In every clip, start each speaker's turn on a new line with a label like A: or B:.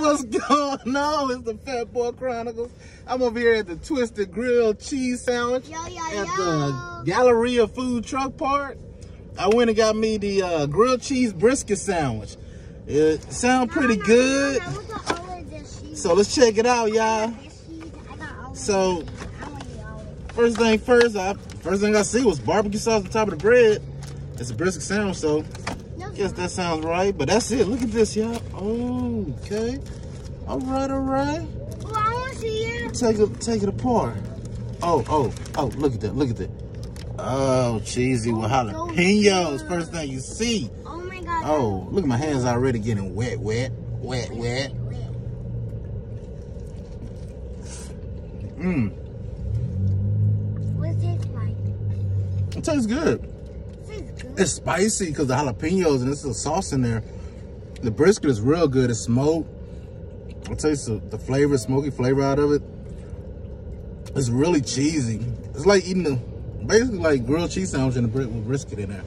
A: What's going on? It's the Fat Boy Chronicles. I'm over here at the Twisted Grill Cheese Sandwich
B: Yo, yo,
A: at
B: yo.
A: the Galleria Food Truck Park. I went and got me the uh, grilled cheese brisket sandwich. It sound pretty
B: No, no,
A: good.
B: no, no, we got all of this cheese.
A: So let's check it out, y'all.
B: This cheese, I got all of
A: So
B: it. I want to eat all of it.
A: first thing first, I first thing I see was barbecue sauce on top of the bread. It's a brisket sandwich, so
B: No,
A: guess that sounds right. But that's it. Look at this, y'all. Oh, okay. All right, all right.
B: Oh, I want to see it.
A: Take it, take it apart. Oh, oh, oh! Look at that! Look at that! Oh, cheesy with
B: Oh,
A: jalapenos. First thing you see.
B: Oh my god.
A: Oh, look at my hands already getting wet, wet, wet, wet. Mmm,
B: What's it like?
A: it
B: tastes good.
A: It's spicy because the jalapenos and there's a sauce in there. The brisket is real good. It's smoked. I taste the, the flavor, smoky flavor out of it. It's really cheesy. It's like eating the basically like grilled cheese sandwich in a bri- with brisket in there.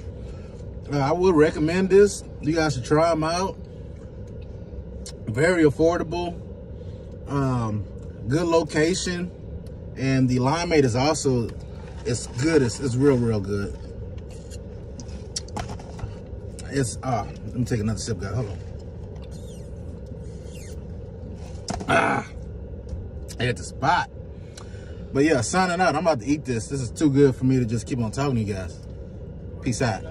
A: Uh, I would recommend this. You guys should try them out. Very affordable. Um, good location, and the limeade is also it's good. It's, it's real, real good. It's ah. Let me take another sip, guys. Hold on. Ah, I hit the spot. But yeah, signing out. I'm about to eat this. This is too good for me to just keep on talking to you guys. Peace out.